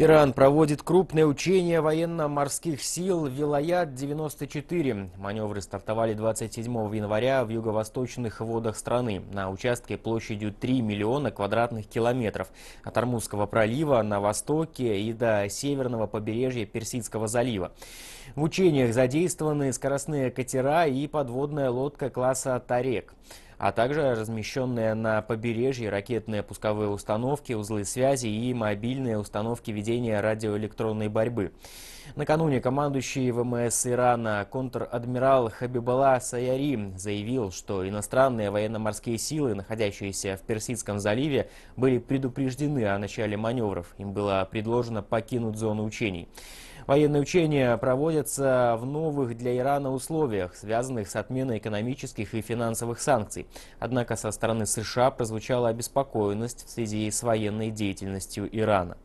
Иран проводит крупное учение военно-морских сил «Вилаят-94». Маневры стартовали 27 января в юго-восточных водах страны на участке площадью 3 миллиона квадратных километров от Армузского пролива на востоке и до северного побережья Персидского залива. В учениях задействованы скоростные катера и подводная лодка класса «Тарек» а также размещенные на побережье ракетные пусковые установки, узлы связи и мобильные установки ведения радиоэлектронной борьбы. Накануне командующий ВМС Ирана контр-адмирал Хабибалла Саяри заявил, что иностранные военно-морские силы, находящиеся в Персидском заливе, были предупреждены о начале маневров. Им было предложено покинуть зону учений. Военные учения проводятся в новых для Ирана условиях, связанных с отменой экономических и финансовых санкций. Однако со стороны США прозвучала обеспокоенность в связи с военной деятельностью Ирана.